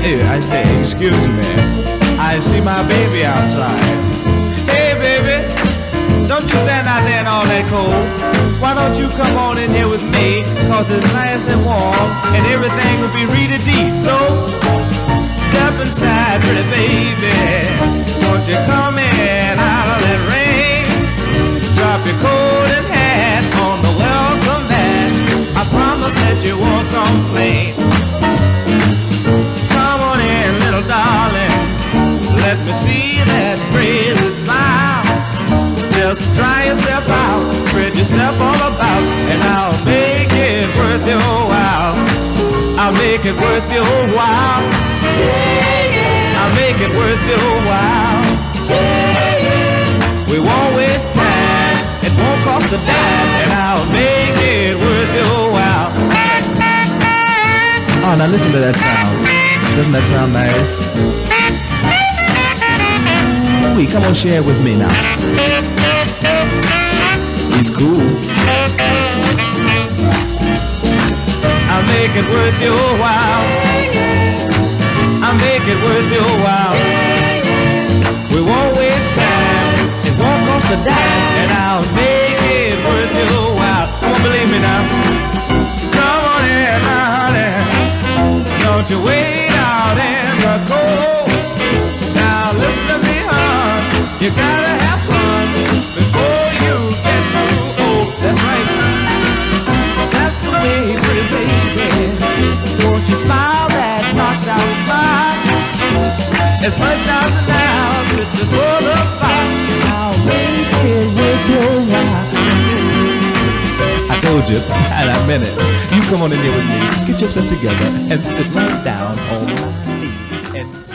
Hey, I say, excuse me. I see my baby outside. Hey, baby, don't you stand out there in all that cold. Why don't you come on in here with me? Cause it's nice and warm and everything will be really deep. So, step inside, pretty baby. Don't you come that crazy smile. Just dry yourself out, spread yourself all about, and I'll make it worth your while. I'll make it worth your while. I'll make it worth your while. We won't waste time, it won't cost a dime, and I'll make it worth your while. Oh, now listen to that sound. Doesn't that sound nice? Come on, share it with me now. It's cool. I'll make it worth your while. As much as an hour, sit before the fire. I'll make it worth your it. I told you, and I meant it. You come on in here with me, get yourself together, and sit right down on my knee and